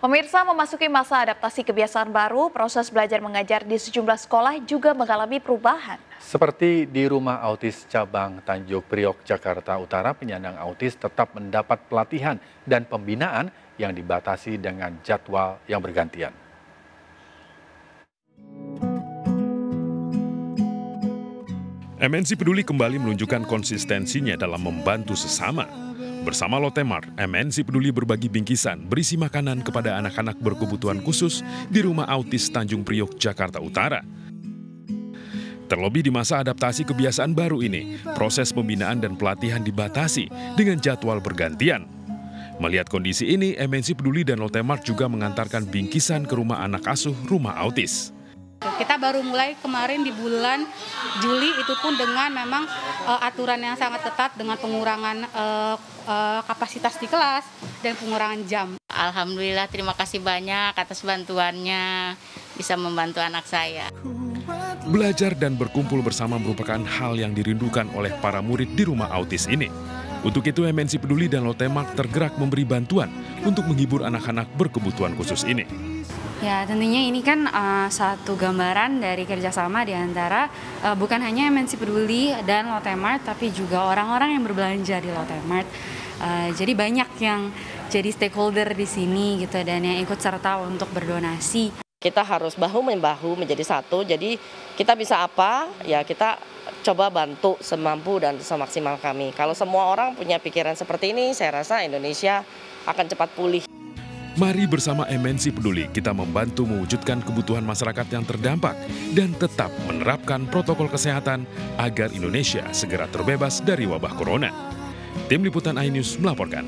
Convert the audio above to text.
Pemirsa memasuki masa adaptasi kebiasaan baru, proses belajar mengajar di sejumlah sekolah juga mengalami perubahan. Seperti di Rumah Autis Cabang Tanjung Priok, Jakarta Utara, penyandang autis tetap mendapat pelatihan dan pembinaan yang dibatasi dengan jadwal yang bergantian. MNC Peduli kembali menunjukkan konsistensinya dalam membantu sesama. Bersama Lotemart, MNC Peduli berbagi bingkisan berisi makanan kepada anak-anak berkebutuhan khusus di Rumah Autis Tanjung Priok, Jakarta Utara. Terlebih di masa adaptasi kebiasaan baru ini, proses pembinaan dan pelatihan dibatasi dengan jadwal bergantian. Melihat kondisi ini, MNC Peduli dan Lotemart juga mengantarkan bingkisan ke rumah anak asuh rumah autis. Kita baru mulai kemarin di bulan Juli itu pun dengan memang uh, aturan yang sangat ketat dengan pengurangan uh, uh, kapasitas di kelas dan pengurangan jam. Alhamdulillah terima kasih banyak atas bantuannya bisa membantu anak saya. Belajar dan berkumpul bersama merupakan hal yang dirindukan oleh para murid di rumah autis ini. Untuk itu MNC Peduli dan Lotemark tergerak memberi bantuan untuk menghibur anak-anak berkebutuhan khusus ini. Ya tentunya ini kan uh, satu gambaran dari kerjasama di antara uh, bukan hanya MNC Peduli dan Lotemart tapi juga orang-orang yang berbelanja di Lotemart. Uh, jadi banyak yang jadi stakeholder di sini gitu dan yang ikut serta untuk berdonasi. Kita harus bahu membahu menjadi satu. Jadi kita bisa apa ya kita coba bantu semampu dan semaksimal kami. Kalau semua orang punya pikiran seperti ini, saya rasa Indonesia akan cepat pulih. Mari bersama MNC Peduli kita membantu mewujudkan kebutuhan masyarakat yang terdampak dan tetap menerapkan protokol kesehatan agar Indonesia segera terbebas dari wabah corona. Tim Liputan iNews melaporkan.